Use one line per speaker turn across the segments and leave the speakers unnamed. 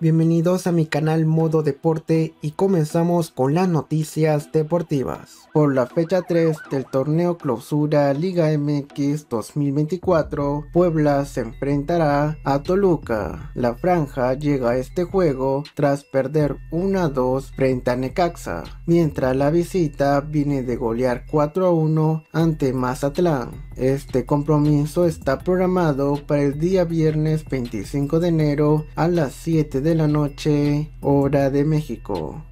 bienvenidos a mi canal Modo Deporte y comenzamos con las noticias deportivas. Por la fecha 3 del torneo clausura Liga MX 2024, Puebla se enfrentará a Toluca. La franja llega a este juego tras perder 1-2 frente a Necaxa, mientras la visita viene de golear 4-1 ante Mazatlán. Este compromiso está programado para el día viernes 25 de enero a las 7 de la noche, hora de México.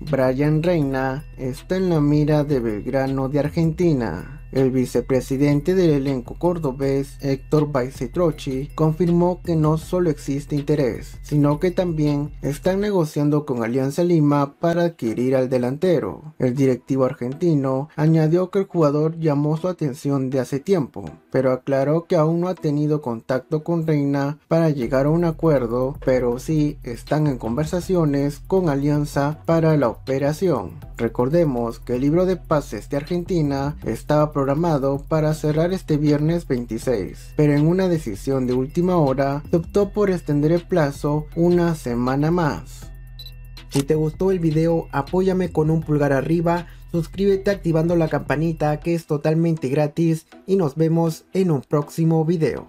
Brian Reina está en la mira de Belgrano de Argentina. El vicepresidente del elenco cordobés, Héctor Baicetrochi, confirmó que no solo existe interés, sino que también están negociando con Alianza Lima para adquirir al delantero. El directivo argentino añadió que el jugador llamó su atención de hace tiempo, pero aclaró que aún no ha tenido contacto con Reina para llegar a un acuerdo, pero sí están en conversaciones con Alianza para la operación. Recordemos que el libro de pases de Argentina estaba programado para cerrar este viernes 26, pero en una decisión de última hora se optó por extender el plazo una semana más. Si te gustó el video, apóyame con un pulgar arriba, suscríbete activando la campanita que es totalmente gratis y nos vemos en un próximo video.